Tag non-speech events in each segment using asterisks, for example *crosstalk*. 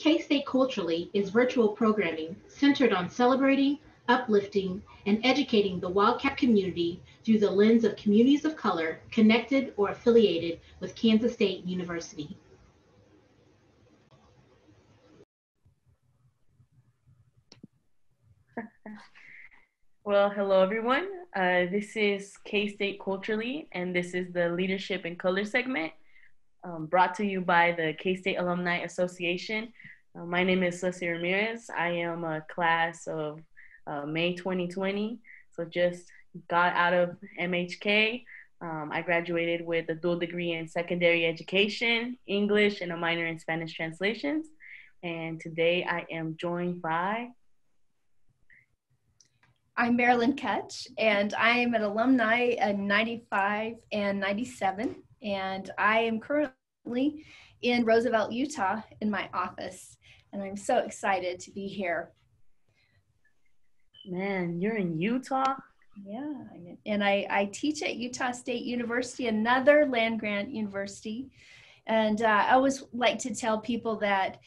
K-State Culturally is virtual programming centered on celebrating, uplifting, and educating the Wildcat community through the lens of communities of color connected or affiliated with Kansas State University. *laughs* Well, hello everyone. Uh, this is K-State Culturally, and this is the Leadership in Color segment um, brought to you by the K-State Alumni Association. Uh, my name is Ceci Ramirez. I am a class of uh, May 2020, so just got out of MHK. Um, I graduated with a dual degree in secondary education, English, and a minor in Spanish translations. And today I am joined by I'm Marilyn Cuch, and I am an alumni in 95 and 97 and I am currently in Roosevelt, Utah, in my office, and I'm so excited to be here. Man, you're in Utah? Yeah, and I, I teach at Utah State University, another land grant university. And uh, I always like to tell people that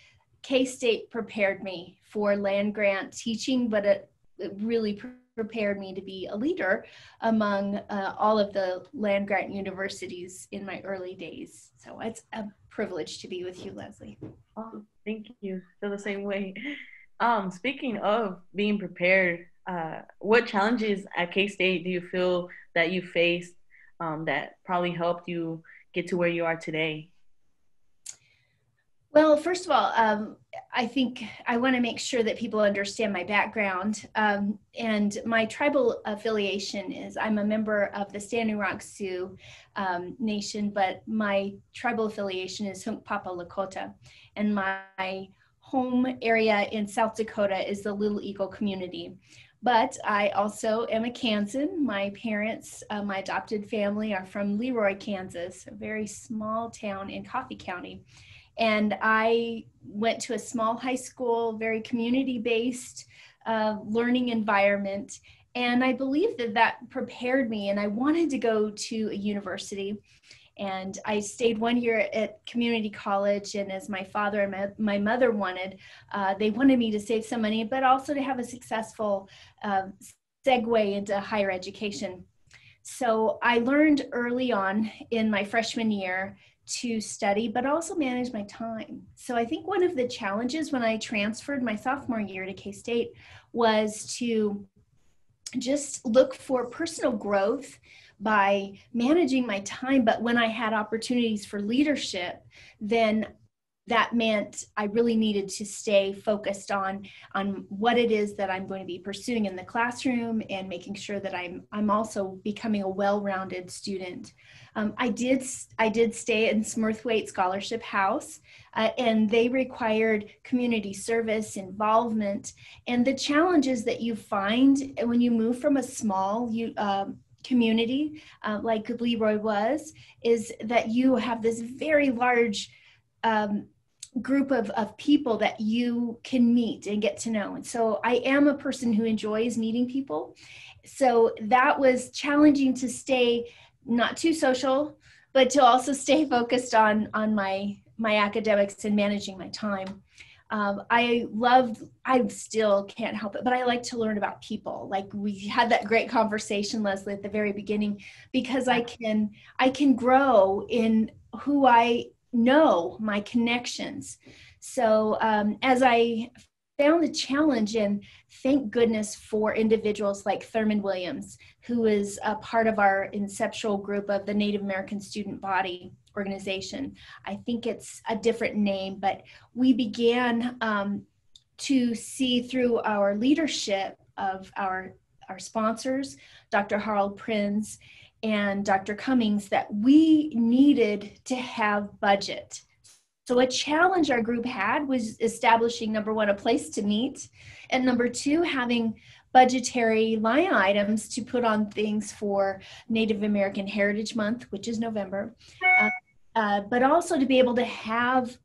K State prepared me for land grant teaching, but it, it really prepared me to be a leader among uh, all of the land grant universities in my early days. So it's a privilege to be with you, Leslie. Oh, thank you. Feel the same way. *laughs* Um, speaking of being prepared, uh, what challenges at K State do you feel that you faced um, that probably helped you get to where you are today? Well, first of all, um, I think I want to make sure that people understand my background. Um, and my tribal affiliation is I'm a member of the Standing Rock Sioux um, Nation, but my tribal affiliation is Hunkpapa Lakota. And my home area in South Dakota is the Little Eagle community. But I also am a Kansan. My parents, uh, my adopted family, are from Leroy, Kansas, a very small town in Coffey County. And I went to a small high school, very community based uh, learning environment. And I believe that that prepared me, and I wanted to go to a university. And I stayed one year at community college, and as my father and my, my mother wanted, uh, they wanted me to save some money, but also to have a successful uh, segue into higher education. So I learned early on in my freshman year to study, but also manage my time. So I think one of the challenges when I transferred my sophomore year to K State was to just look for personal growth by managing my time. But when I had opportunities for leadership, then that meant I really needed to stay focused on on what it is that I'm going to be pursuing in the classroom and making sure that I'm I'm also becoming a well-rounded student. Um, I did I did stay in Smurthwaite Scholarship House, uh, and they required community service involvement and the challenges that you find when you move from a small you. Um, community uh, like Leroy was is that you have this very large um, group of, of people that you can meet and get to know. And so I am a person who enjoys meeting people. So that was challenging to stay not too social, but to also *laughs* stay focused on on my my academics and managing my time. Um, I loved, I still can't help it, but I like to learn about people. Like we had that great conversation, Leslie, at the very beginning, because I can, I can grow in who I know my connections. So um, as I found a challenge and thank goodness for individuals like Thurman Williams, who is a part of our inceptual group of the Native American Student Body organization. I think it's a different name, but we began um, to see through our leadership of our, our sponsors, Dr. Harald Prins and Dr. Cummings that we needed to have budget. So, a challenge our group had was establishing number one, a place to meet, and number two, having budgetary line items to put on things for Native American Heritage Month, which is November, uh, uh, but also to be able to have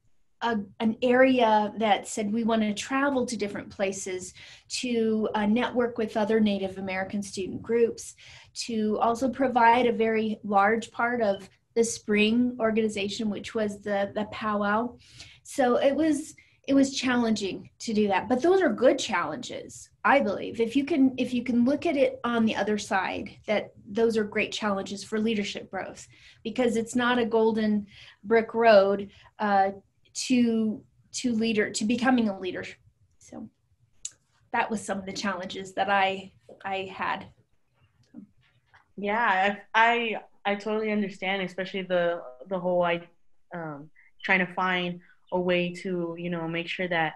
a, an area that said we want to travel to different places to uh, network with other Native American student groups, to also provide a very large part of the spring organization, which was the, the powwow. So it was it was challenging to do that but those are good challenges i believe if you can if you can look at it on the other side that those are great challenges for leadership growth because it's not a golden brick road uh, to to leader to becoming a leader. So that was some of the challenges that i i had. Yeah i i, totally understand especially the the whole i um trying to find a way to you know make sure that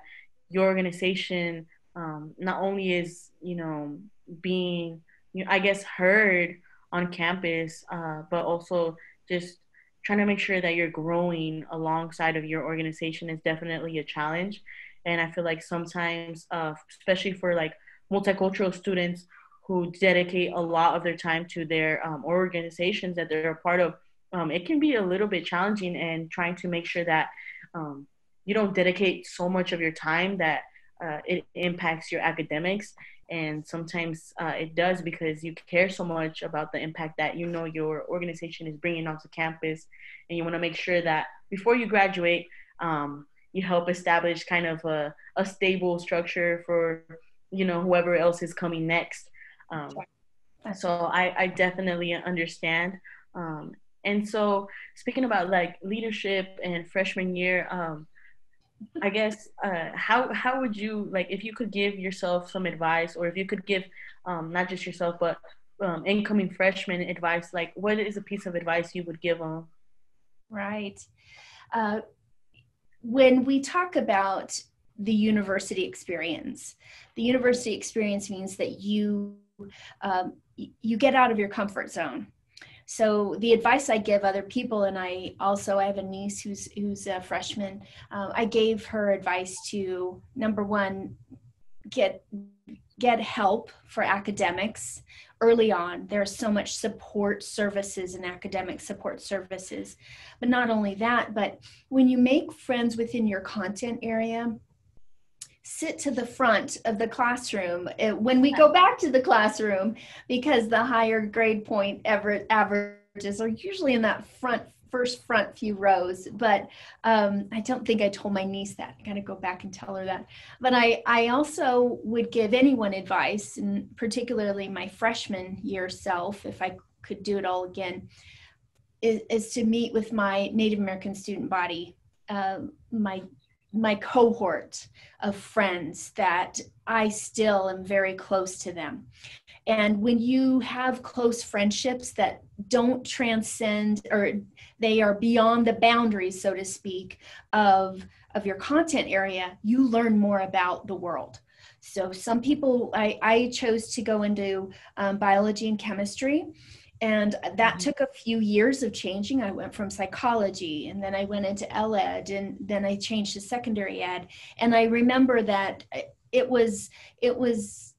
your organization um, not only is you know being you know, I guess heard on campus, uh, but also just trying to make sure that you're growing alongside of your organization is definitely a challenge. And I feel like sometimes, uh, especially for like multicultural students who dedicate a lot of their time to their um, organizations that they're a part of, um, it can be a little bit challenging and trying to make sure that um, you don't dedicate so much of your time that uh, it impacts your academics and sometimes uh, it does because you care so much about the impact that you know your organization is bringing onto campus. And you want to make sure that before you graduate um, you help establish kind of a, a stable structure for you know whoever else is coming next. Um, so I, I definitely understand. Um, and so speaking about like leadership and freshman year um, I guess uh, how how would you like if you could give yourself some advice, or if you could give um, not just yourself but um, incoming freshmen advice, like what is a piece of advice you would give them? Right. Uh, when we talk about the university experience, the university experience means that you um, you get out of your comfort zone so the advice i give other people and i also i have a niece who's who's a freshman uh, i gave her advice to number one get get help for academics early on. There's so much support services and academic support services. But not only that but when you make friends within your content area sit to the front of the classroom eh, when we go back to the classroom because the higher grade point ever averages are usually in that front first front few rows. But um, i don't think i told my niece that. I gotta go back and tell her that. But i i also would give anyone advice and particularly my freshman year self if i could do it all again is, is to meet with my native american student body. Uh, my my cohort of friends that I still am very close to them. And when you have close friendships that don't transcend or they are beyond the boundaries, so to speak, of, of your content area, you learn more about the world. So some people, I, I chose to go into um, biology and chemistry and that mm-hmm. took a few years of changing i went from psychology and then i went into led and then i changed to secondary ed and i remember that it was it was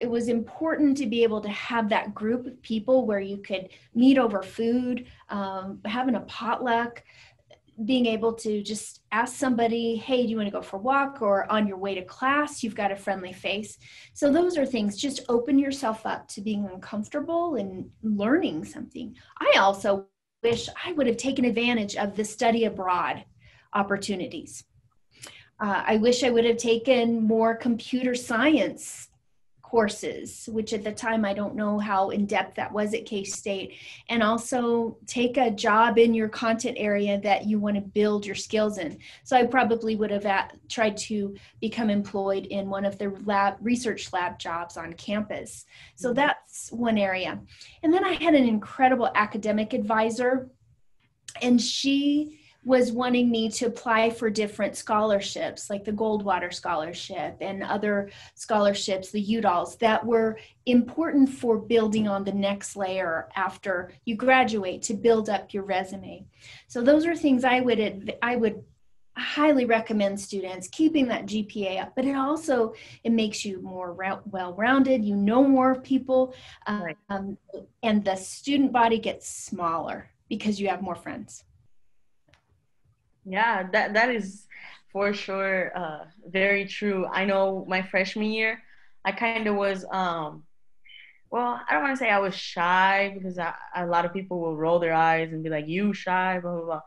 it was important to be able to have that group of people where you could meet over food um, having a potluck being able to just ask somebody, hey, do you want to go for a walk? Or on your way to class, you've got a friendly face. So, those are things, just open yourself up to being uncomfortable and learning something. I also wish I would have taken advantage of the study abroad opportunities. Uh, I wish I would have taken more computer science courses, which at the time I don't know how in depth that was at K State, and also take a job in your content area that you want to build your skills in. So I probably would have at, tried to become employed in one of the lab research lab jobs on campus. So mm-hmm. that's one area. And then I had an incredible academic advisor, and she was wanting me to apply for different scholarships, like the Goldwater Scholarship and other scholarships, the Udalls, that were important for building on the next layer after you graduate to build up your resume. So those are things I would I would highly recommend students keeping that GPA up, but it also it makes you more well-rounded. You know more people, um, right. and the student body gets smaller because you have more friends. Yeah, that that is for sure uh, very true. I know my freshman year, I kind of was um, well, I don't want to say I was shy because I, a lot of people will roll their eyes and be like, "You shy," blah blah blah.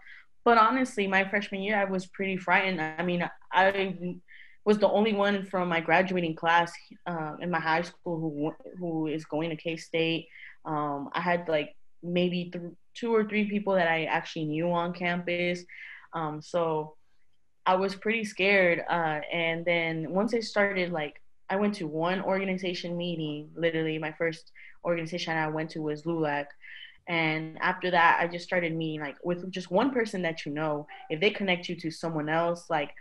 But honestly, my freshman year, I was pretty frightened. I mean, I was the only one from my graduating class uh, in my high school who who is going to K State. Um, I had like maybe th- two or three people that I actually knew on campus. Um, so I was pretty scared. Uh, and then once I started, like, I went to one organization meeting. Literally, my first organization I went to was LULAC. And after that, I just started meeting like with just one person that you know. If they connect you to someone else, like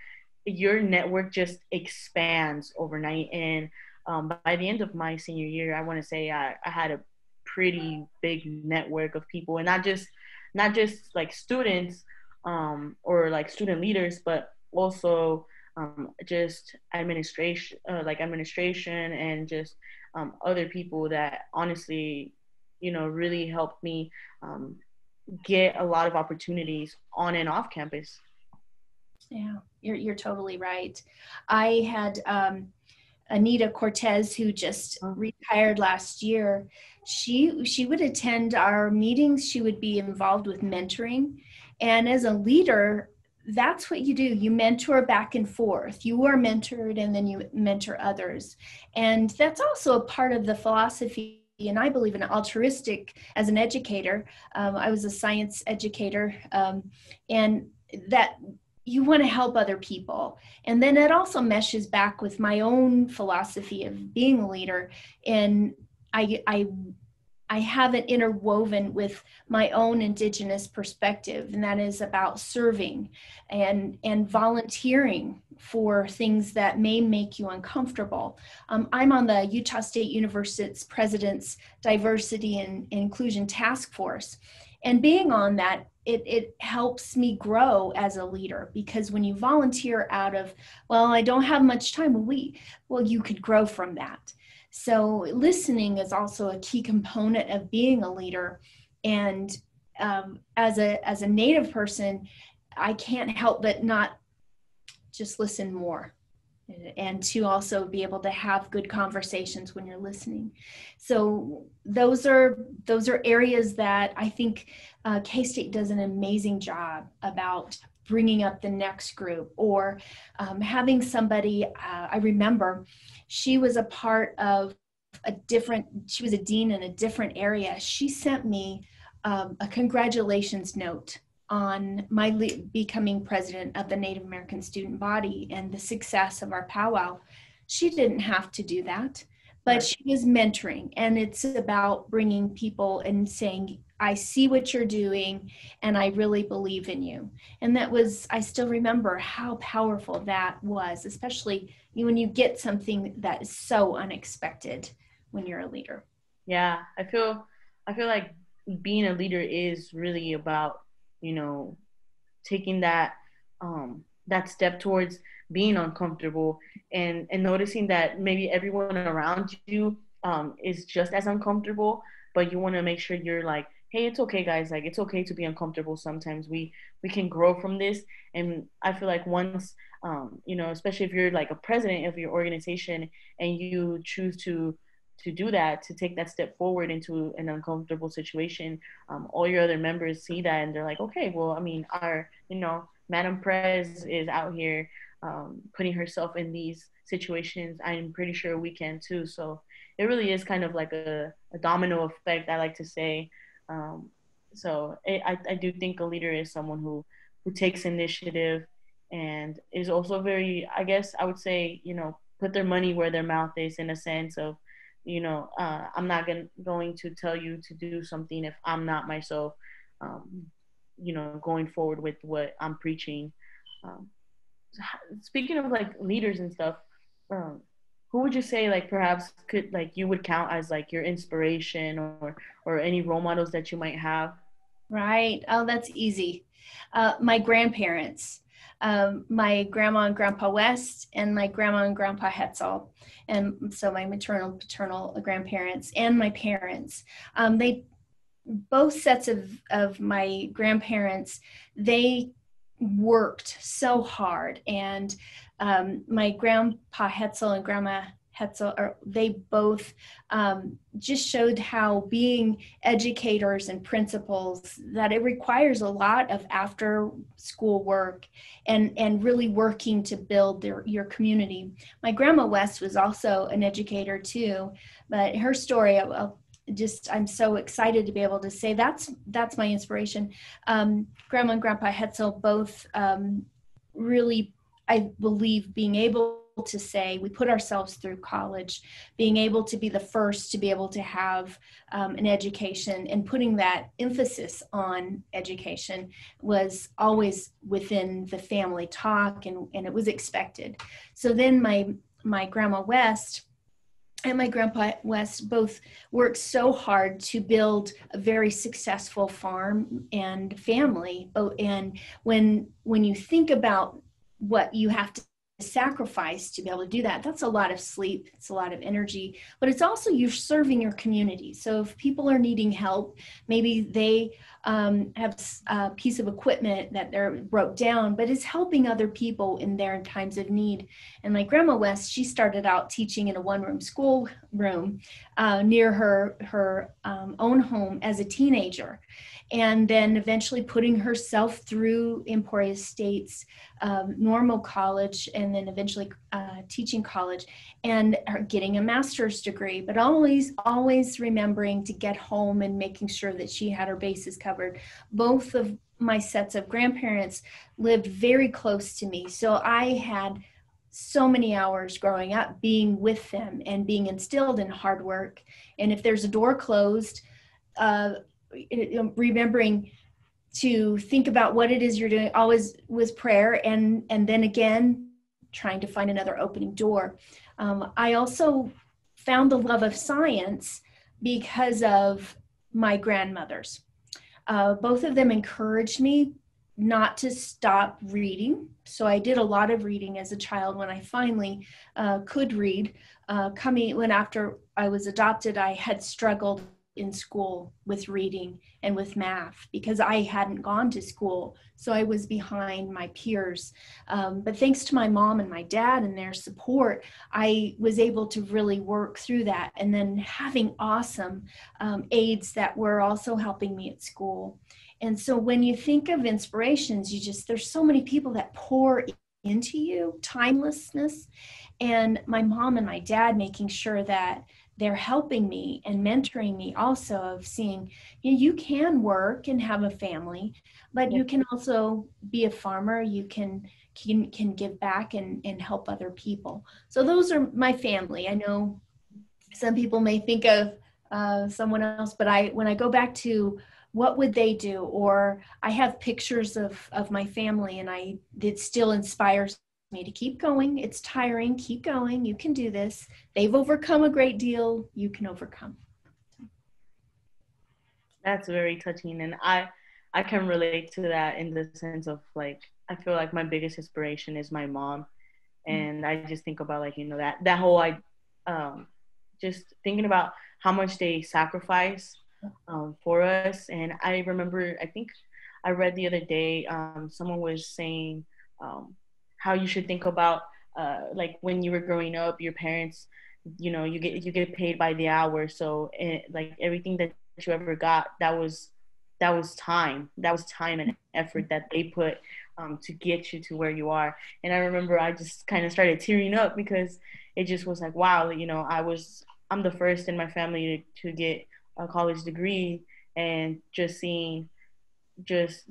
your network just expands overnight. And um, by the end of my senior year, I want to say I, I had a pretty big network of people, and not just not just like students um, or like student leaders, but also um, just administration, uh, like administration, and just um, other people that honestly, you know, really helped me um, get a lot of opportunities on and off campus. Yeah, you're you're totally right. I had um, Anita Cortez, who just oh. retired last year. She she would attend our meetings. She would be involved with mentoring, and as a leader, that's what you do. You mentor back and forth. You are mentored, and then you mentor others, and that's also a part of the philosophy and I believe in altruistic as an educator. Um, I was a science educator, um, and that you want to help other people. And then it also meshes back with my own philosophy of being a leader. And I, I, I have it interwoven with my own indigenous perspective, and that is about serving and, and volunteering for things that may make you uncomfortable. Um, I'm on the Utah State University's President's Diversity and Inclusion Task Force. And being on that it, it helps me grow as a leader because when you volunteer out of well i don't have much time we well you could grow from that so listening is also a key component of being a leader. And um, as a as a native person i can't help but not just listen more and to also be able to have good conversations when you're listening. So those are those are areas that i think uh, k-state does an amazing job about bringing up the next group or um, having somebody uh, i remember she was a part of a different she was a dean in a different area she sent me um, a congratulations note on my le- becoming president of the Native American student body and the success of our powwow. She didn't have to do that, but she was mentoring, and it's about bringing people and saying, I see what you're doing, and I really believe in you. And that was, I still remember how powerful that was, especially when you get something that is so unexpected when you're a leader. Yeah, I feel, I feel like being a leader is really about you know, taking that um, that step towards being uncomfortable and and noticing that maybe everyone around you um, is just as uncomfortable, but you want to make sure you're like, hey, it's okay, guys. Like it's okay to be uncomfortable. Sometimes we we can grow from this, and I feel like once um, you know, especially if you're like a president of your organization and you choose to to do that to take that step forward into an uncomfortable situation um, all your other members see that and they're like okay well i mean our you know madam prez is out here um, putting herself in these situations i'm pretty sure we can too so it really is kind of like a, a domino effect i like to say um, so I, I do think a leader is someone who who takes initiative and is also very i guess i would say you know put their money where their mouth is in a sense of you know uh, i'm not gonna, going to tell you to do something if i'm not myself um, you know going forward with what i'm preaching. Um, speaking of like leaders and stuff um, who would you say like perhaps could like you would count as like your inspiration or or any role models that you might have right oh that's easy uh, my grandparents um, my grandma and grandpa West and my grandma and grandpa Hetzel. And so my maternal, paternal grandparents and my parents. Um, they both sets of, of my grandparents, they worked so hard. And um, my grandpa Hetzel and grandma Hetzel, or they both um, just showed how being educators and principals that it requires a lot of after school work and and really working to build their, your community. My grandma West was also an educator too, but her story I'll, just I'm so excited to be able to say that's that's my inspiration. Um, Grandma and Grandpa Hetzel both um, really, I believe, being able to say we put ourselves through college, being able to be the first to be able to have um, an education and putting that emphasis on education was always within the family talk and, and it was expected. So then my my grandma West and my grandpa West both worked so hard to build a very successful farm and family. Oh, and when when you think about what you have to sacrifice to be able to do that. That's a lot of sleep. It's a lot of energy but it's also you're serving your community. So if people are needing help maybe they um, have a piece of equipment that they're broke down but it's helping other people in their times of need. And my grandma west she started out teaching in a one room school room uh, near her her um, own home as a teenager and then eventually putting herself through Emporia State's um, normal college and then eventually uh, teaching college and getting a master's degree, but always, always remembering to get home and making sure that she had her bases covered. Both of my sets of grandparents lived very close to me, so I had so many hours growing up being with them and being instilled in hard work. And if there's a door closed, uh, remembering to think about what it is you're doing always with prayer and and then again trying to find another opening door. Um, i also found the love of science because of my grandmothers. Uh, both of them encouraged me not to stop reading. So i did a lot of reading as a child when i finally uh, could read. Uh, coming when after i was adopted i had struggled in school with reading and with math because I hadn't gone to school. So I was behind my peers. Um, but thanks to my mom and my dad and their support, I was able to really work through that. And then having awesome um, aides that were also helping me at school. And so when you think of inspirations, you just, there's so many people that pour into you, timelessness. And my mom and my dad making sure that they're helping me and mentoring me also of seeing you, know, you can work and have a family but yeah. you can also be a farmer. You can can can give back and and help other people. So those are my family. I know some people may think of uh, someone else but i when i go back to what would they do? Or i have pictures of of my family and i it still inspires me to keep going. It's tiring. Keep going. You can do this. They've overcome a great deal. You can overcome. That's very touching, and I I can relate to that in the sense of like I feel like my biggest inspiration is my mom, mm-hmm. and I just think about like you know that that whole I um just thinking about how much they sacrifice um, for us, and I remember I think I read the other day um, someone was saying um, how you should think about uh, like when you were growing up, your parents, you know, you get you get paid by the hour, so it, like everything that you ever got, that was that was time, that was time and effort that they put um, to get you to where you are. And I remember I just kind of started tearing up because it just was like, wow, you know, I was I'm the first in my family to, to get a college degree, and just seeing just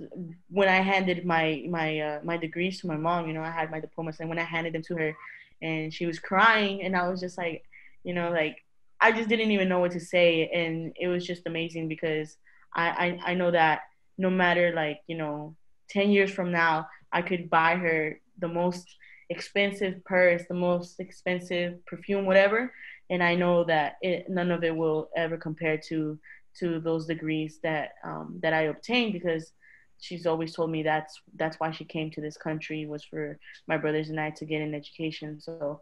when I handed my my uh, my degrees to my mom, you know, I had my diplomas, and when I handed them to her, and she was crying, and I was just like, you know, like I just didn't even know what to say, and it was just amazing because I I, I know that no matter like you know, ten years from now, I could buy her the most expensive purse, the most expensive perfume, whatever, and I know that it, none of it will ever compare to to those degrees that um, that I obtained because she's always told me that's that's why she came to this country was for my brothers and I to get an education. So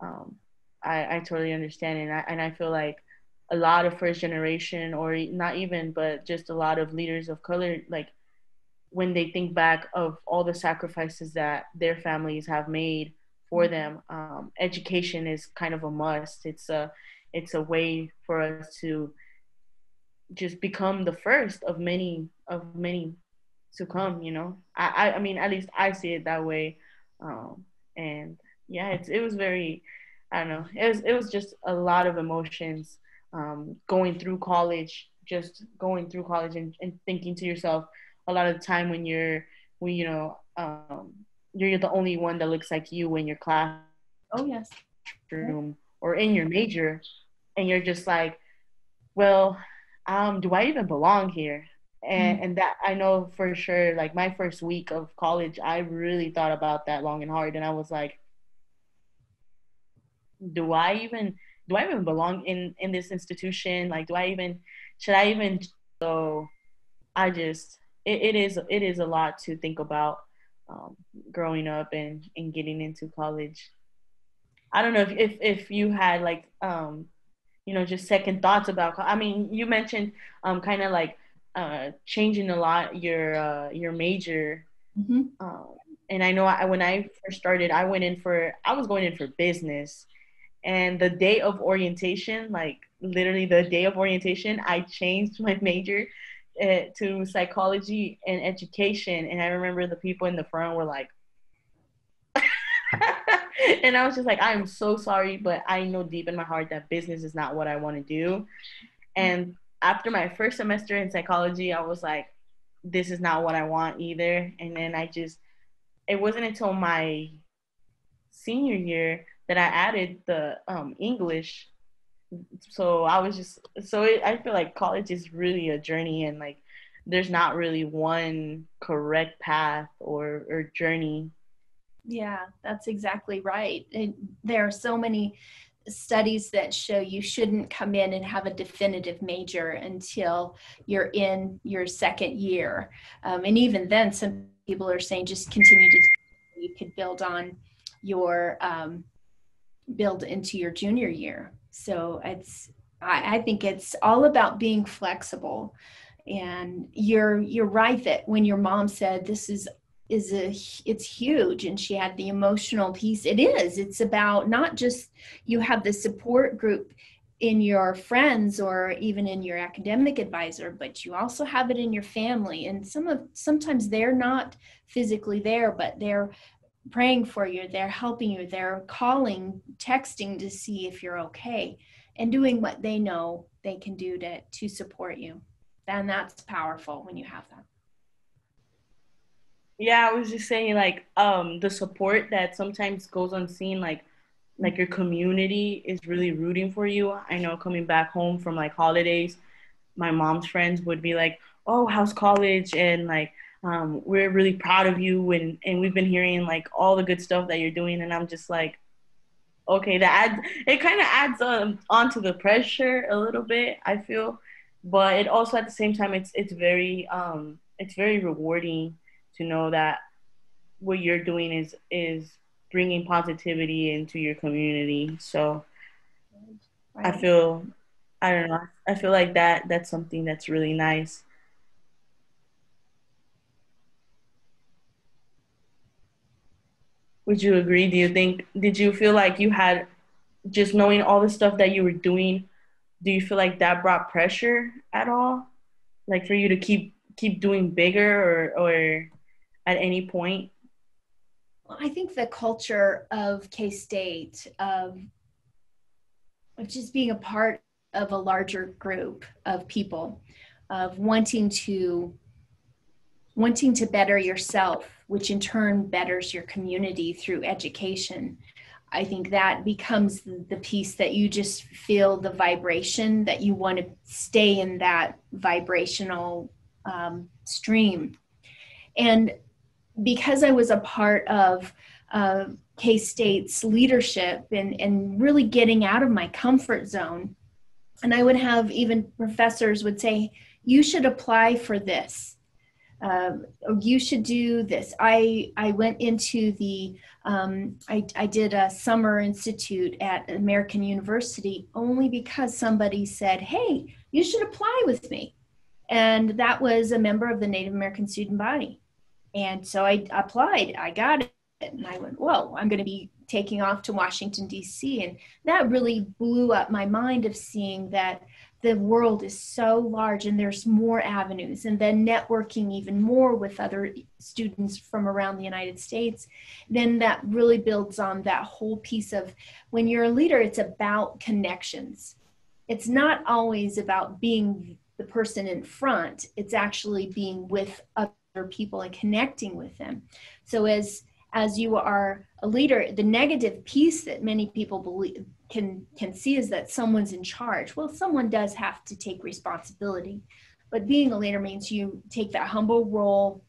um, I, I totally understand and I, and I feel like a lot of first generation or not even but just a lot of leaders of color like when they think back of all the sacrifices that their families have made for them. Um, education is kind of a must. It's a it's a way for us to just become the first of many of many to come. You know, I I, I mean at least I see it that way, um, and yeah, it's it was very I don't know. It was it was just a lot of emotions um, going through college, just going through college and, and thinking to yourself a lot of the time when you're when you know um, you're the only one that looks like you in your class. Oh yes. Room or in your major, and you're just like, well, um, do I even belong here? And, mm-hmm. and that I know for sure, like my first week of college, I really thought about that long and hard, and I was like, do I even do I even belong in in this institution? Like, do I even should I even? So, I just it, it is it is a lot to think about um, growing up and and getting into college. I don't know if if if you had like um you know just second thoughts about. I mean, you mentioned um kind of like uh changing a lot your uh your major. Mm-hmm. Um, and I know I, when I first started, I went in for I was going in for business, and the day of orientation, like literally the day of orientation, I changed *laughs* my major uh, to psychology and education. And I remember the people in the front were like, *laughs* and I was just like, I am so sorry, but I know deep in my heart that business is not what I want to do. And after my first semester in psychology, I was like, this is not what I want either. And then I just, it wasn't until my senior year that I added the um, English. So I was just so it, I feel like college is really a journey, and like there's not really one correct path or or journey. Yeah, that's exactly right. There are so many studies that show you shouldn't come in and have a definitive major until you're in your second year. Um, and even then, some people are saying just continue to you could build on your um, build into your junior year. So it's I, I think it's all about being flexible. And you're you're right that when your mom said this is is a it's huge and she had the emotional piece it is it's about not just you have the support group in your friends or even in your academic advisor but you also have it in your family and some of sometimes they're not physically there but they're praying for you, they're helping you, they're calling, texting to see if you're okay, and doing what they know they can do to, to support you. Then that's powerful when you have that. Yeah, I was just saying like um the support that sometimes goes unseen, like like your community is really rooting for you. I know coming back home from like holidays, my mom's friends would be like, Oh, how's college? And like um, we're really proud of you and, and we've been hearing like all the good stuff that you're doing and i'm just like okay that adds it kind of adds um, onto the pressure a little bit i feel but it also at the same time it's it's very um it's very rewarding to know that what you're doing is is bringing positivity into your community so right. i feel i don't know i feel like that that's something that's really nice Would you agree? Do you think, did you feel like you had just knowing all the stuff that you were doing, do you feel like that brought pressure at all? Like for you to keep keep doing bigger or or at any point? I think the culture of K State of of just being a part of a larger group of people, of wanting to wanting to better yourself which in turn betters your community through education. I think that becomes the piece that you just feel the vibration that you want to stay in that vibrational um, stream. And because I was a part of uh, K State's leadership and, and really getting out of my comfort zone, and I would have even professors would say, You should apply for this um, you should do this. I, I went into the, um, I, I did a summer institute at American University only because somebody said, hey, you should apply with me. And that was a member of the Native American student body. And so I applied, I got it. And I went, whoa, I'm going to be taking off to Washington, D.C. And that really blew up my mind of seeing that the world is so large and there's more avenues and then networking even more with other students from around the united states then that really builds on that whole piece of when you're a leader it's about connections it's not always about being the person in front it's actually being with other people and connecting with them so as as you are a leader the negative piece that many people believe can can see is that someone's in charge well someone does have to take responsibility but being a leader means you take that humble role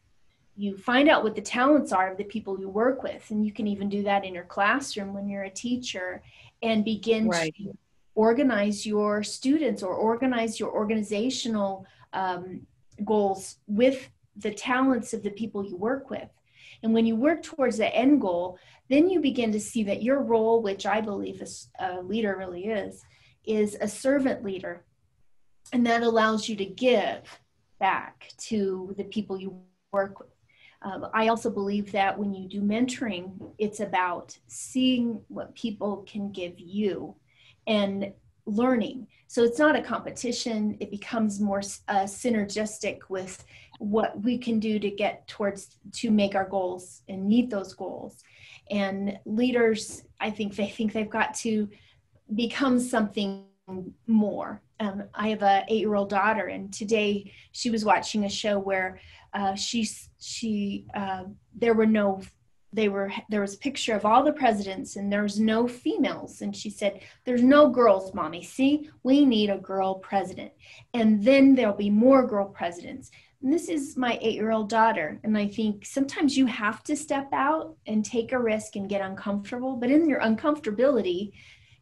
you find out what the talents are of the people you work with and you can even do that in your classroom when you're a teacher and begin right. to organize your students or organize your organizational um, goals with the talents of the people you work with and when you work towards the end goal, then you begin to see that your role, which I believe a leader really is, is a servant leader. And that allows you to give back to the people you work with. Um, I also believe that when you do mentoring, it's about seeing what people can give you and learning. So it's not a competition, it becomes more uh, synergistic with what we can do to get towards to make our goals and meet those goals. And leaders i think they think they've got to become something more. Um, i have a eight year old daughter and today she was watching a show where uh, she she uh, there were no they were there was a picture of all the presidents and there's no females and she said there's no girls mommy see we need a girl president and then there'll be more girl presidents and this is my eight year old daughter. And I think sometimes you have to step out and take a risk and get uncomfortable. But in your uncomfortability,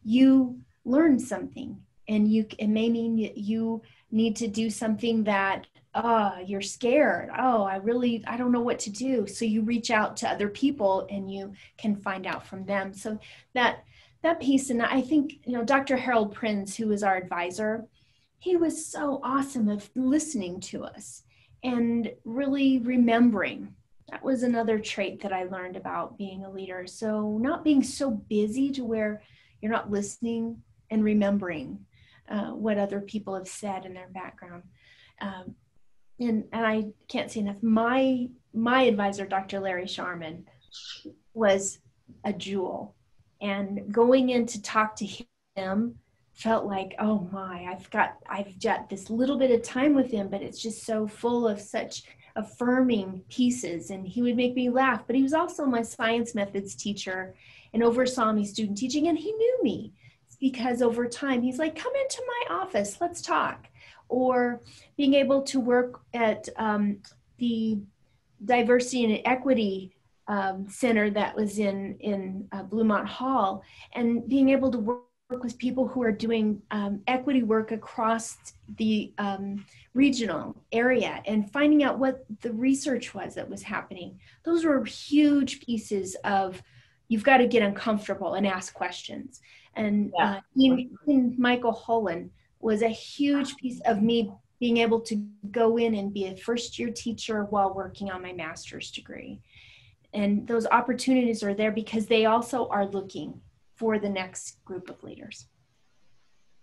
you learn something. And you it may mean you need to do something that oh you're scared oh i really i don't know what to do so you reach out to other people and you can find out from them so that that piece and i think you know dr harald prins who is our advisor he was so awesome of listening to us and really remembering. That was another trait that I learned about being a leader. So, not being so busy to where you're not listening and remembering uh, what other people have said in their background. Um, and, and I can't say enough. My my advisor, Dr. Larry Scharmann, was a jewel, and going in to talk to him felt like oh my i've got i've got this little bit of time with him but it's just so full of such affirming pieces and he would make me laugh but he was also my science methods teacher and oversaw me student teaching and he knew me because over time he's like come into my office let's talk or being able to work at um, the diversity and equity um, center that was in in uh, Bluemont Hall, and being able to work with people who are doing um, equity work across the um, regional area and finding out what the research was that was happening. Those were huge pieces of you've got to get uncomfortable and ask questions. And yeah. uh, Michael Holland was a huge piece of me being able to go in and be a first year teacher while working on my master's degree. And those opportunities are there because they also are looking for the next group of leaders.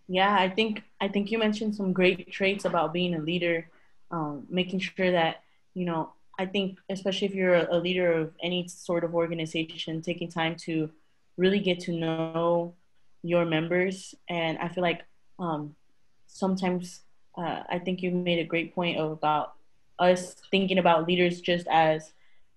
Yeah, I think I think you mentioned some great traits about being a leader, um, making sure that you know. I think especially if you're a leader of any sort of organization, taking time to really get to know your members, and I feel like um, sometimes uh, I think you made a great point about us thinking about leaders just as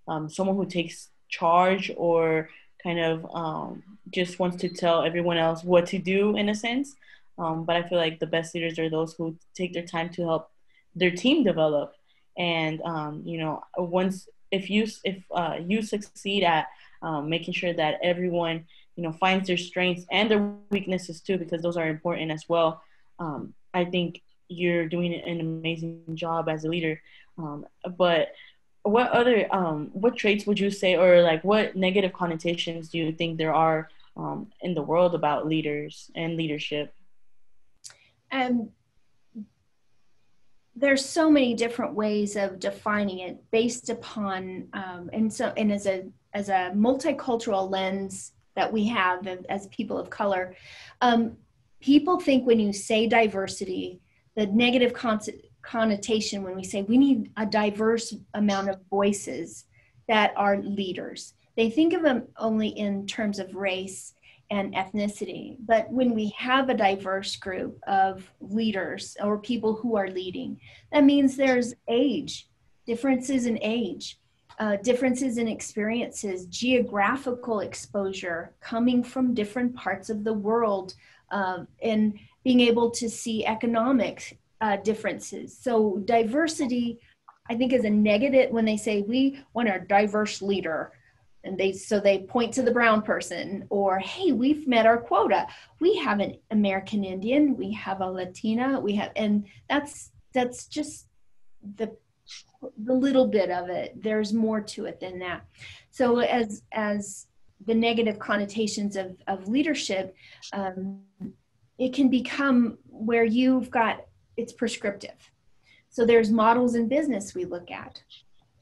um, someone who takes charge or kind of um, just wants to tell everyone else what to do in a sense. Um, but I feel like the best leaders are those who take their time to help their team develop. And um, you know, once if you if uh, you succeed at um, making sure that everyone you know finds their strengths and their weaknesses too, because those are important as well. Um, I think you're doing an amazing job as a leader. Um, but what other um what traits would you say or like what negative connotations do you think there are um, in the world about leaders and leadership um there's so many different ways of defining it based upon um, and so and as a as a multicultural lens that we have as people of color. Um, people think when you say diversity, the negative con- connotation when we say we need a diverse amount of voices that are leaders. They think of them only in terms of race and ethnicity. But when we have a diverse group of leaders or people who are leading, that means there's age, differences in age, uh, differences in experiences, geographical exposure, coming from different parts of the world, uh, and being able to see economic uh, differences. So, diversity, I think, is a negative when they say we want a diverse leader. And they so they point to the brown person or hey we've met our quota. We have an american indian. We have a latina. We have and that's that's just the the little bit of it. There's more to it than that. So as as the negative connotations of of leadership um, it can become where you've got it's prescriptive. So there's models in business we look at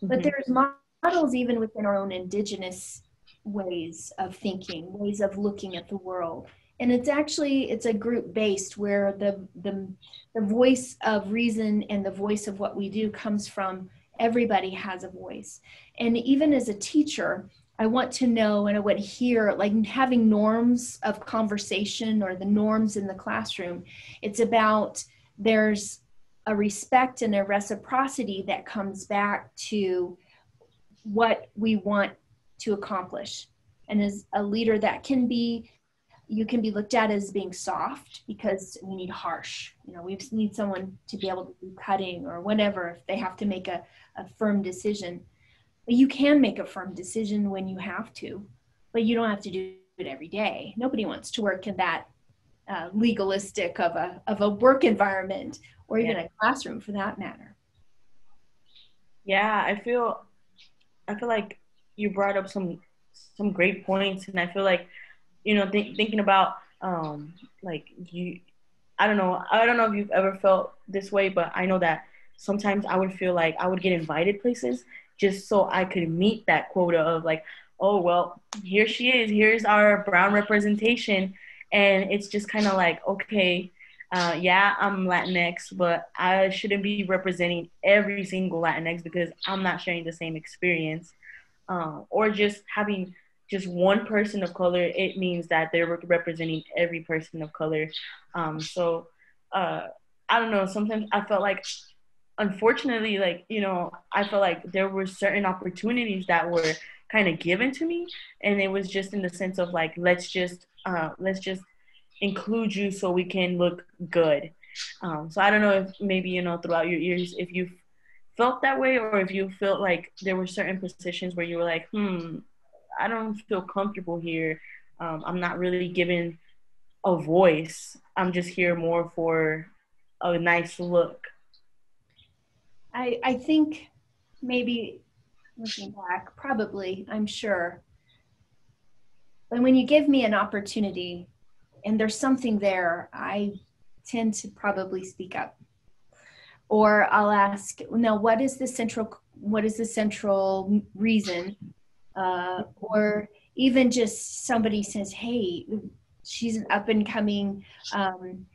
but mm-hmm. there's models even within our own indigenous ways of thinking ways of looking at the world. And it's actually it's a group based where the, the the voice of reason and the voice of what we do comes from everybody has a voice. And even as a teacher i want to know and i want to hear like having norms of conversation or the norms in the classroom it's about there's a respect and a reciprocity that comes back to what we want to accomplish. And as a leader, that can be you can be looked at as being soft because we need harsh. You know, we need someone to be able to do cutting or whatever if they have to make a, a firm decision. You can make a firm decision when you have to, but you don't have to do it every day. Nobody wants to work in that uh, legalistic of a of a work environment or even yeah. a classroom for that matter. Yeah, I feel I feel like you brought up some some great points, and I feel like you know th- thinking about um like you I don't know I don't know if you've ever felt this way, but I know that sometimes I would feel like I would get invited places just so I could meet that quota of like oh well here she is here's our brown representation and it's just kind of like okay uh, yeah, I'm Latinx, but I shouldn't be representing every single Latinx because I'm not sharing the same experience. Uh, or just having just one person of color, it means that they're representing every person of color. Um, so uh, I don't know. Sometimes I felt like, unfortunately, like you know, I felt like there were certain opportunities that were kind of given to me, and it was just in the sense of like, let's just uh, let's just include you so we can look good. Um, so I don't know if maybe you know throughout your years if you felt that way or if you felt like there were certain positions where you were like, hmm, I don't feel comfortable here. Um, I'm not really given a voice. I'm just here more for a nice look. I I think maybe looking back, probably, I'm sure. But when you give me an opportunity and there's something there, I tend to probably speak up. Or I'll ask, now what is the central what is the central reason? Uh, or even just somebody says, hey, she's an up and coming um,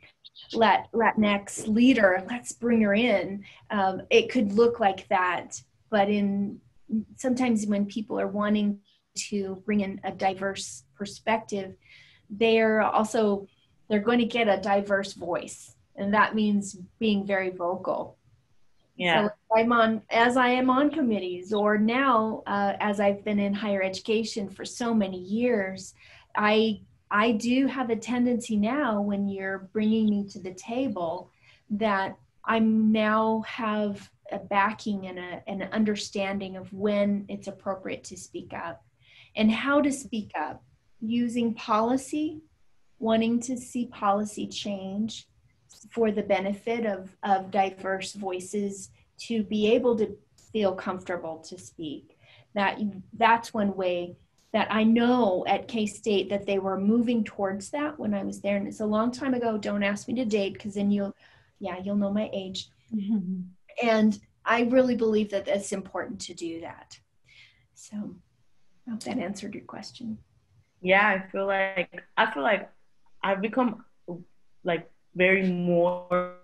Lat, Latinx leader, let's bring her in. Um, it could look like that, but in sometimes when people are wanting to bring in a diverse perspective, they're also they're going to get a diverse voice and that means being very vocal yeah so i'm on as i am on committees or now uh, as i've been in higher education for so many years i i do have a tendency now when you're bringing me to the table that i'm now have a backing and a, an understanding of when it's appropriate to speak up and how to speak up using policy, wanting to see policy change for the benefit of, of diverse voices to be able to feel comfortable to speak. That that's one way that I know at K State that they were moving towards that when I was there, and it's a long time ago. Don't ask me to date because then you'll, yeah, you'll know my age. Mm-hmm. And I really believe that it's important to do that. So, I hope that answered your question. Yeah, I feel like I feel like I've become like very more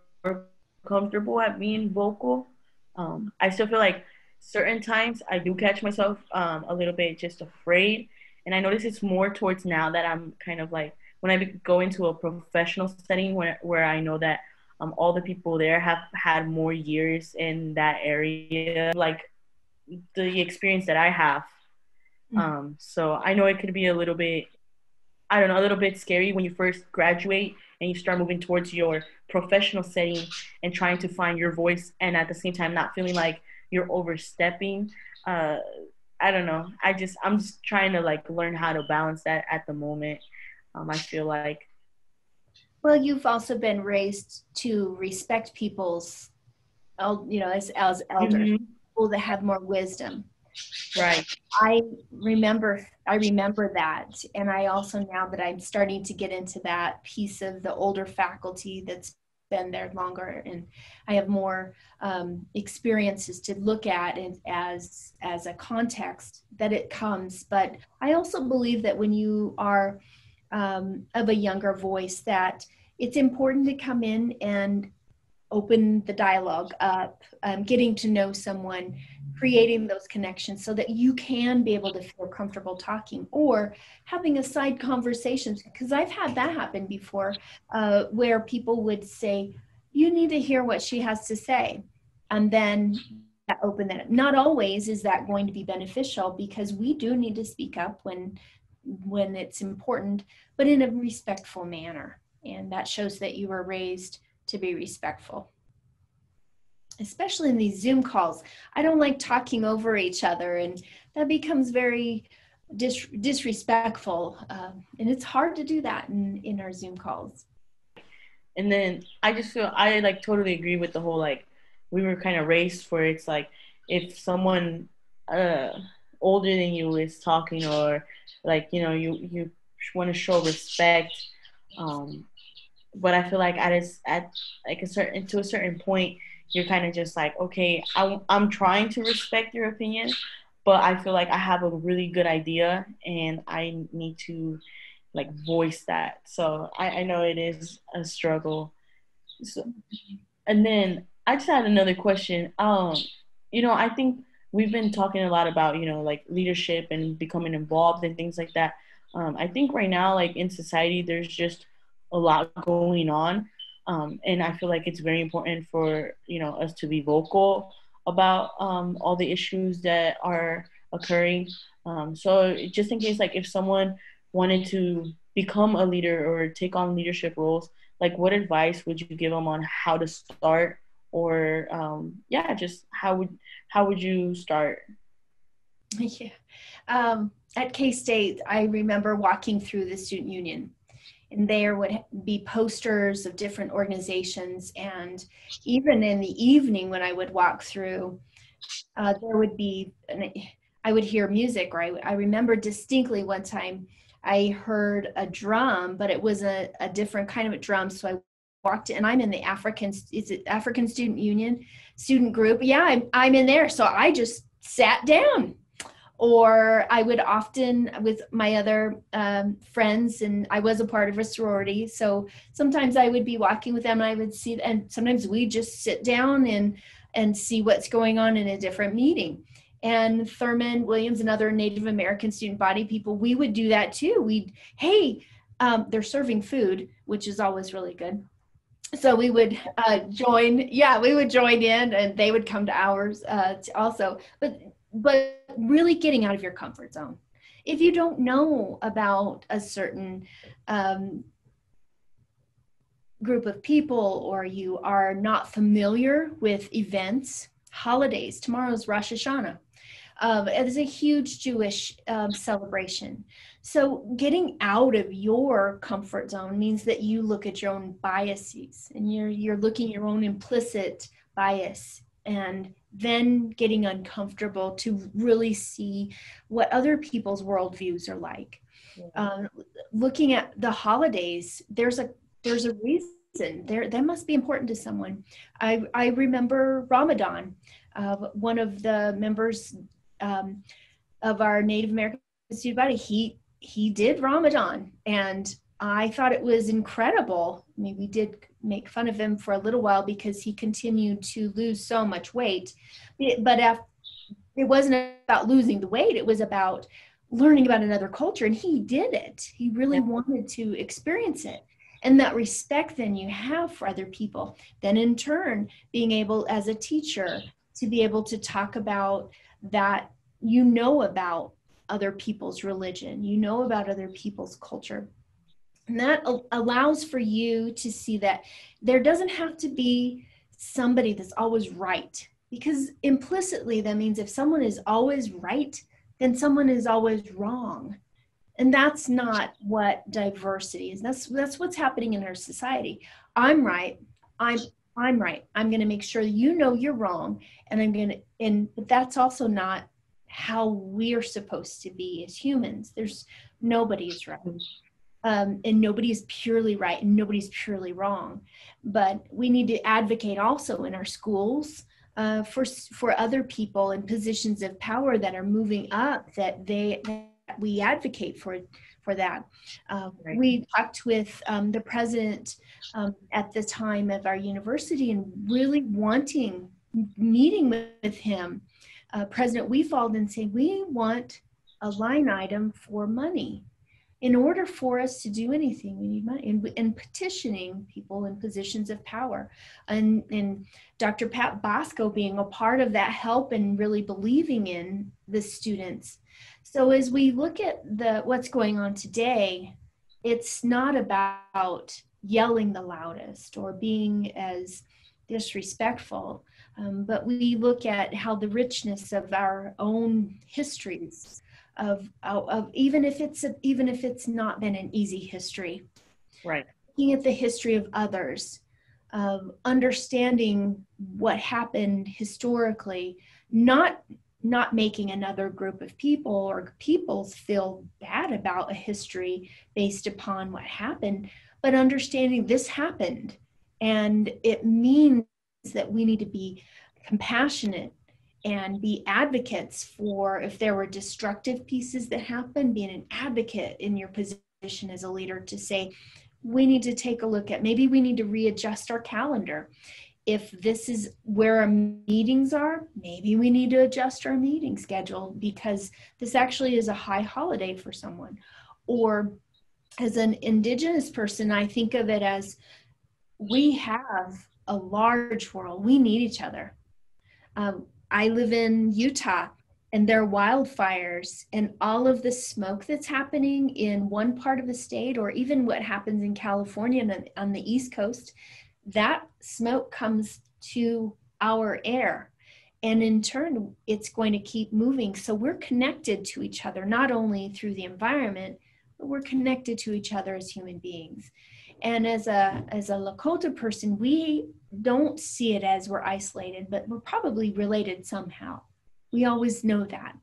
comfortable at being vocal. Um, I still feel like certain times I do catch myself um, a little bit just afraid, and I notice it's more towards now that I'm kind of like when I go into a professional setting where where I know that um, all the people there have had more years in that area, like the experience that I have. Mm-hmm. Um, so I know it could be a little bit, I don't know, a little bit scary when you first graduate and you start moving towards your professional setting and trying to find your voice and at the same time not feeling like you're overstepping. Uh, I don't know. I just I'm just trying to like learn how to balance that at the moment. Um, I feel like. Well, you've also been raised to respect people's, you know, as as elders, mm-hmm. people that have more wisdom. Right. I remember I remember that and I also now that I'm starting to get into that piece of the older faculty that's been there longer and I have more um, experiences to look at and as as a context that it comes. But I also believe that when you are um, of a younger voice that it's important to come in and open the dialogue up um, getting to know someone creating those connections so that you can be able to feel comfortable talking or having a side conversations because i've had that happen before uh, where people would say you need to hear what she has to say. And then that open that not always is that going to be beneficial because we do need to speak up when when it's important but in a respectful manner. And that shows that you were raised to be respectful especially in these Zoom calls. I don't like talking over each other, and that becomes very dis- disrespectful. Um, and it's hard to do that in, in our Zoom calls. And then I just feel I like totally agree with the whole like we were kind of raised for it's like if someone uh, older than you is talking or like you know you you want to show respect. Um, but I feel like at a, at like a certain to a certain point you're kind of just like, okay, I, I'm trying to respect your opinion, but I feel like I have a really good idea and I need to like voice that. So I, I know it is a struggle. So, and then I just had another question. Um, you know, I think we've been talking a lot about, you know, like leadership and becoming involved and things like that. Um, I think right now, like in society, there's just a lot going on. Um, and I feel like it's very important for you know us to be vocal about um, all the issues that are occurring. Um, so just in case, like if someone wanted to become a leader or take on leadership roles, like what advice would you give them on how to start, or um, yeah, just how would how would you start? *laughs* Yeah, um, at K State, I remember walking through the student union and there would be posters of different organizations. And even in the evening when i would walk through uh, there would be i would hear music or I, I remember distinctly one time i heard a drum but it was a, a different kind of a drum. So i walked and i'm in the african is it african student union student group? Yeah i'm, I'm in there. So i just sat down or I would often with my other um, friends, and I was a part of a sorority. So sometimes I would be walking with them, and I would see, and sometimes we just sit down and and see what's going on in a different meeting. And Thurman Williams and other Native American student body people, we would do that too. We'd hey, um, they're serving food, which is always really good. So we would uh, join, yeah, we would join in, and they would come to ours uh, also. But but really getting out of your comfort zone. If you don't know about a certain um, group of people or you are not familiar with events, holidays, tomorrow's Rosh Hashanah. Um, it is a huge Jewish um, celebration. So, getting out of your comfort zone means that you look at your own biases and you're, you're looking your own implicit bias and then getting uncomfortable to really see what other people's worldviews are like. Yeah. Um, looking at the holidays, there's a there's a reason there that must be important to someone. I I remember Ramadan. Uh, one of the members um, of our Native American student body, he he did Ramadan, and I thought it was incredible. I mean, we did make fun of him for a little while because he continued to lose so much weight. But after, it wasn't about losing the weight, it was about learning about another culture. And he did it. He really wanted to experience it. And that respect then you have for other people, then in turn, being able as a teacher to be able to talk about that you know about other people's religion, you know about other people's culture and that allows for you to see that there doesn't have to be somebody that's always right. Because implicitly, that means if someone is always right, then someone is always wrong. And that's not what diversity is. That's that's what's happening in our society. I'm right. I'm I'm right. I'm going to make sure you know you're wrong, and I'm going to. And but that's also not how we're supposed to be as humans. There's nobody's right um, and nobody's purely right and nobody's purely wrong. But we need to advocate also in our schools uh, for for other people in positions of power that are moving up that they that we advocate for for that. Uh, right. We talked with um, the president um, at the time of our university and really wanting meeting with him, uh, President Wefald, and saying we want a line item for money in order for us to do anything, we need money. And, and petitioning people in positions of power. And, and Dr. Pat Bosco being a part of that help and really believing in the students. So as we look at the what's going on today, it's not about yelling the loudest or being as disrespectful. Um, but we look at how the richness of our own histories of, of even if it's a, even if it's not been an easy history. Right. Looking at the history of others of understanding what happened historically not not making another group of people or peoples feel bad about a history based upon what happened but understanding this happened and it means that we need to be compassionate and be advocates for if there were destructive pieces that happen, being an advocate in your position as a leader to say, we need to take a look at maybe we need to readjust our calendar. If this is where our meetings are, maybe we need to adjust our meeting schedule because this actually is a high holiday for someone. Or as an indigenous person, I think of it as we have a large world. We need each other. Um, I live in Utah and there are wildfires and all of the smoke that's happening in one part of the state or even what happens in California and on the East Coast, that smoke comes to our air. And in turn, it's going to keep moving. So we're connected to each other, not only through the environment, but we're connected to each other as human beings. And as a as a Lakota person, we don't see it as we're isolated, but we're probably related somehow. We always know that.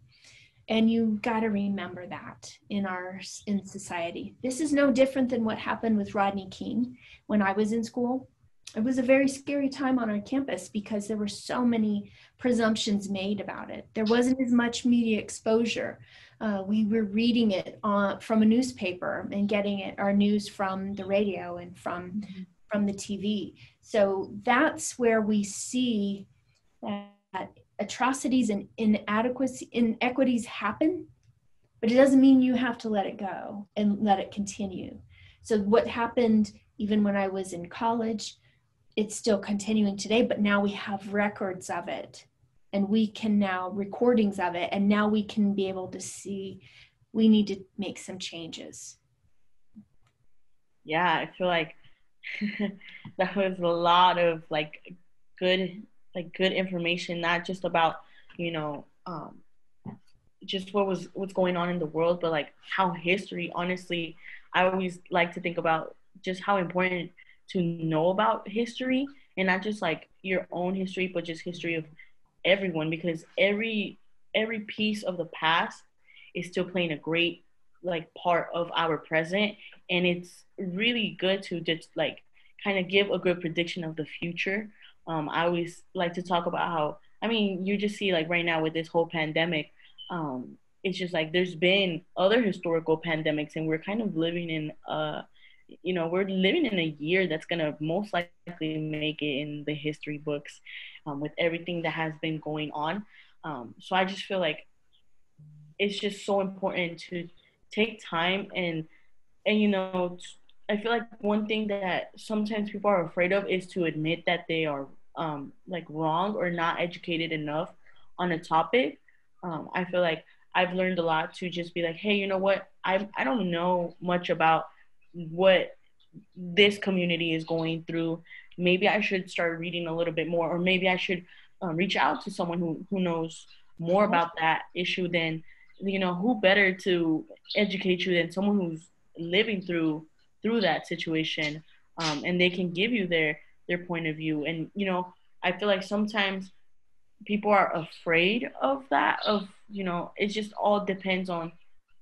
And you got to remember that in our in society. This is no different than what happened with Rodney King when I was in school. It was a very scary time on our campus because there were so many presumptions made about it. There wasn't as much media exposure. Uh, we were reading it on, from a newspaper and getting it, our news from the radio and from mm-hmm from the TV. So that's where we see that atrocities and inadequacies, inequities happen, but it doesn't mean you have to let it go and let it continue. So what happened even when I was in college, it's still continuing today, but now we have records of it and we can now recordings of it and now we can be able to see we need to make some changes yeah i feel like *laughs* that was a lot of like good like good information not just about you know um just what was what's going on in the world but like how history honestly i always like to think about just how important to know about history and not just like your own history but just history of everyone because every every piece of the past is still playing a great like part of our present and it's really good to just like kind of give a good prediction of the future. Um, i always like to talk about how i mean you just see like right now with this whole pandemic um, it's just like there's been other historical pandemics and we're kind of living in a you know we're living in a year that's going to most likely make it in the history books um, with everything that has been going on. Um, so i just feel like it's just so important to take time and and you know i feel like one thing that sometimes people are afraid of is to admit that they are um, like wrong or not educated enough on a topic. Um, i feel like i've learned a lot to just be like hey you know what? I, I don't know much about what this community is going through. Maybe i should start reading a little bit more or maybe i should um, reach out to someone who, who knows more about that issue than you know who better to educate you than someone who's living through through that situation um, and they can give you their their point of view. And you know i feel like sometimes people are afraid of that of you know it just all depends on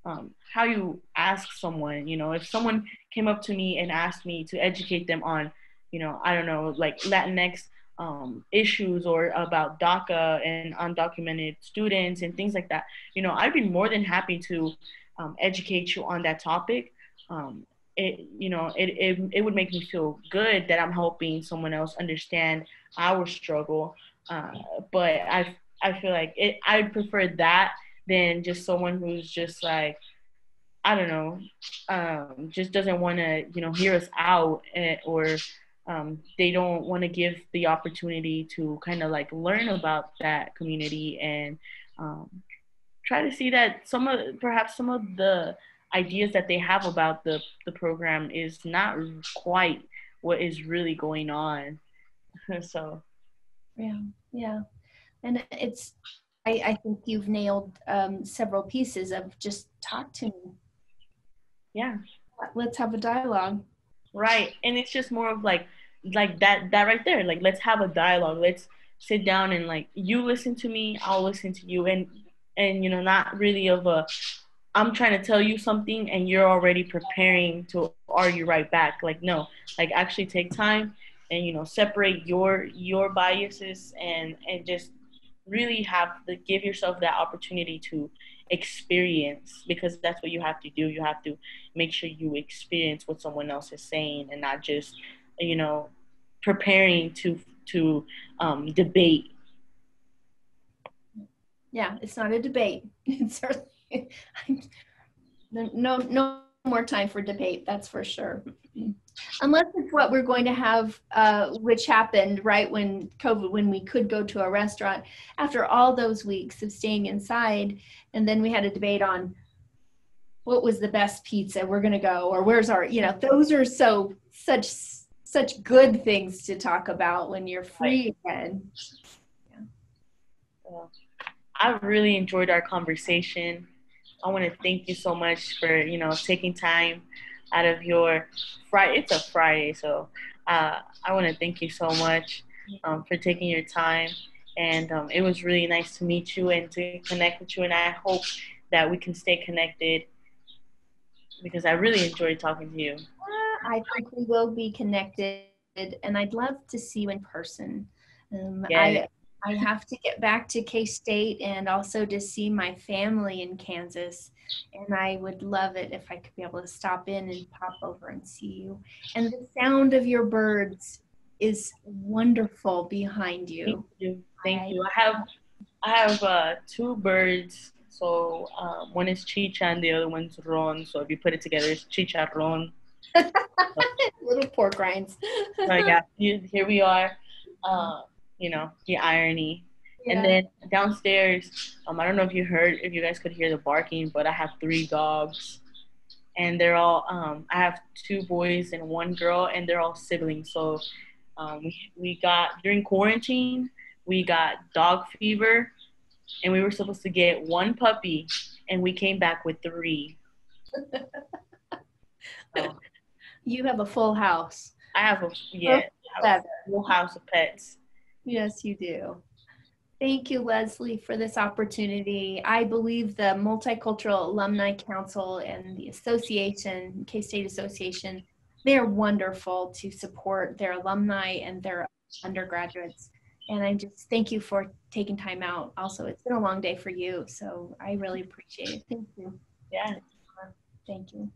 um, how you ask someone. You know if someone came up to me and asked me to educate them on you know i don't know like latinx um, issues or about DACA and undocumented students and things like that, you know, I'd be more than happy to um, educate you on that topic. Um, it, you know, it, it, it would make me feel good that I'm helping someone else understand our struggle. Uh, but I, I feel like it, I prefer that than just someone who's just like, I don't know, um, just doesn't want to, you know, hear us out eh, or um, they don't want to give the opportunity to kind of like learn about that community and um, try to see that some of perhaps some of the ideas that they have about the, the program is not quite what is really going on. *laughs* So. Yeah yeah. And it's i, I think you've nailed um, several pieces of just talk to me. Yeah. Let's have a dialogue. Right and it's just more of like like that that right there. Like let's have a dialogue. Let's sit down and like you listen to me i'll listen to you. And and you know not really of a i'm trying to tell you something and you're already preparing to argue right back. Like no like actually take time and you know separate your your biases and and just really have to give yourself that opportunity to experience because that's what you have to do. You have to make sure you experience what someone else is saying and not just you know, preparing to to um, debate. Yeah, it's not a debate. *laughs* It's certainly *laughs* no no more time for debate. That's for sure. Unless it's what we're going to have, uh, which happened right when COVID, when we could go to a restaurant after all those weeks of staying inside, and then we had a debate on what was the best pizza we're going to go or where's our you know those are so such such good things to talk about when you're free again. Yeah. Well, I really enjoyed our conversation. I want to thank you so much for you know taking time out of your Friday. It's a Friday, so uh, I want to thank you so much um, for taking your time. And um, it was really nice to meet you and to connect with you. And I hope that we can stay connected because I really enjoyed talking to you. I think we will be connected, and I'd love to see you in person. Um, I I have to get back to K State and also to see my family in Kansas, and I would love it if I could be able to stop in and pop over and see you. And the sound of your birds is wonderful behind you. Thank you. Thank I, you. I have I have uh, two birds. So um, one is Chicha and the other one's Ron. So if you put it together, it's Chicha Ron. *laughs* Little pork rinds. so yeah, here we are. Uh, you know the irony. Yeah. And then downstairs, um, I don't know if you heard, if you guys could hear the barking, but I have three dogs, and they're all. Um, I have two boys and one girl, and they're all siblings. So, um, we we got during quarantine, we got dog fever, and we were supposed to get one puppy, and we came back with three. *laughs* so, you have a full house. I have a yeah, have a full house of pets. Yes, you do. Thank you, Leslie, for this opportunity. I believe the Multicultural Alumni Council and the association, K State Association, they're wonderful to support their alumni and their undergraduates. and I just thank you for taking time out. Also, it's been a long day for you, so I really appreciate it. Thank you. Yeah. Thank you.